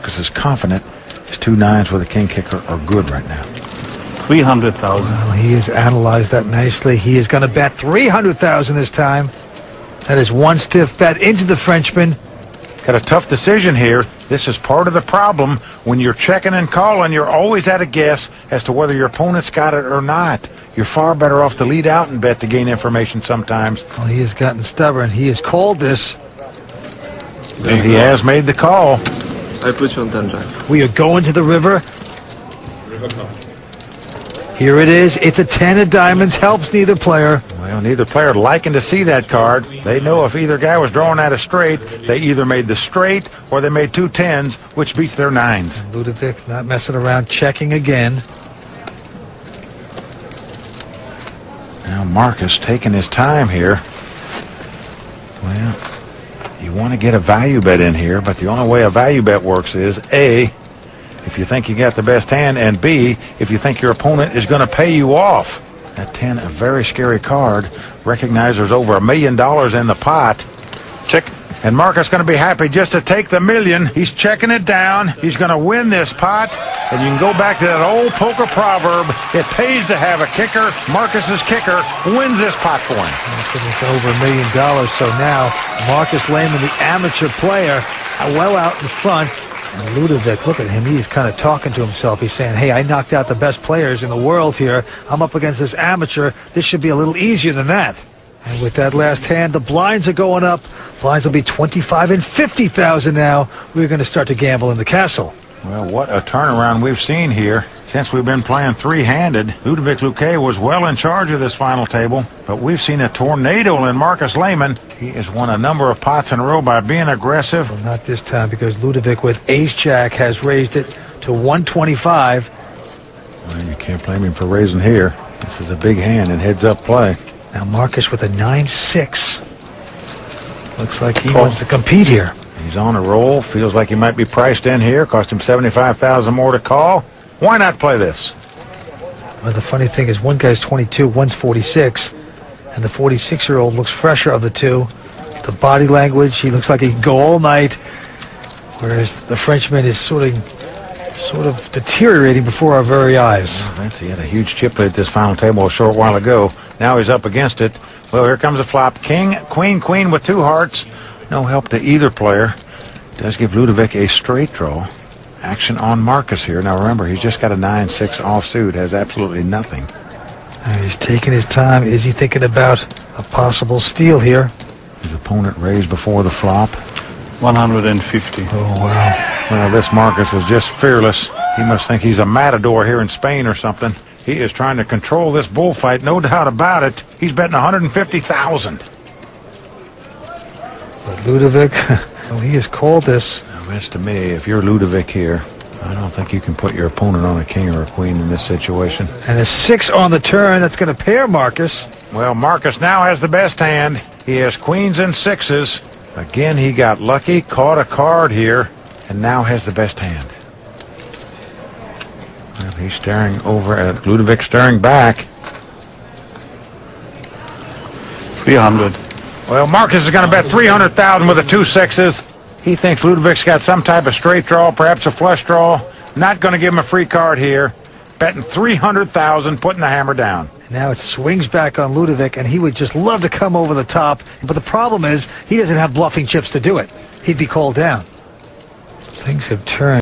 Marcus is confident his two nines with a king kicker are good right now. 300,000. Well, he has analyzed that nicely. He is going to bet 300,000 this time. That is one stiff bet into the Frenchman. Got a tough decision here. This is part of the problem. When you're checking and calling, you're always at a guess as to whether your opponent's got it or not. You're far better off to lead out and bet to gain information sometimes. Well, he has gotten stubborn. He has called this. And he has made the call. I put you on 10 jack. We are going to the river. Here it is. It's a 10 of diamonds. Helps neither player. Well, neither player liking to see that card. They know if either guy was drawing at a straight, they either made the straight or they made two tens, which beats their nines. Ludovic not messing around, checking again. Now Marcus taking his time here. Well, you want to get a value bet in here, but the only way a value bet works is A, if you think you got the best hand, and B, if you think your opponent is going to pay you off. That 10, a very scary card. Recognize there's over a million dollars in the pot. Check. And Marcus is going to be happy just to take the million. He's checking it down. He's going to win this pot. And you can go back to that old poker proverb. It pays to have a kicker. Marcus's kicker wins this pot for him. It's over a million dollars. So now Marcus Lehman, the amateur player, well out in front. And Ludovic, look at him. He's kind of talking to himself. He's saying, hey, I knocked out the best players in the world here. I'm up against this amateur. This should be a little easier than that. And with that last hand, the blinds are going up. Blinds will be 25 and 50,000 now. We're going to start to gamble in the castle. Well, what a turnaround we've seen here. Since we've been playing three-handed, Ludovic Luque was well in charge of this final table, but we've seen a tornado in Marcus Lehman. He has won a number of pots in a row by being aggressive. Well, not this time because Ludovic with ace-jack has raised it to 125. Well, you can't blame him for raising here. This is a big hand and heads-up play. Now Marcus with a 9-6. Looks like he wants to compete here. He's on a roll. Feels like he might be priced in here. Cost him 75000 more to call. Why not play this? Well, the funny thing is one guy's 22, one's 46. And the 46-year-old looks fresher of the two. The body language, he looks like he can go all night. Whereas the Frenchman is sort of, sort of deteriorating before our very eyes. Vince, he had a huge chip at this final table a short while ago. Now he's up against it. Well, here comes a flop. King, queen, queen with two hearts. No help to either player. Does give Ludovic a straight draw. Action on Marcus here. Now remember, he's just got a 9-6 offsuit. Has absolutely nothing. Uh, he's taking his time. Is he thinking about a possible steal here? His opponent raised before the flop. 150. Oh, wow. Well, this Marcus is just fearless. He must think he's a matador here in Spain or something. He is trying to control this bullfight, no doubt about it. He's betting 150,000. But Ludovic, well, he has called this. Now, Vince, to me, if you're Ludovic here, I don't think you can put your opponent on a king or a queen in this situation. And a six on the turn. That's going to pair Marcus. Well, Marcus now has the best hand. He has queens and sixes. Again, he got lucky, caught a card here, and now has the best hand. Well, he's staring over at Ludovic, staring back. 300. Well, Marcus is going to bet 300000 with the two sixes. He thinks Ludovic's got some type of straight draw, perhaps a flush draw. Not going to give him a free card here. Betting 300000 putting the hammer down. Now it swings back on Ludovic, and he would just love to come over the top. But the problem is, he doesn't have bluffing chips to do it. He'd be called down. Things have turned.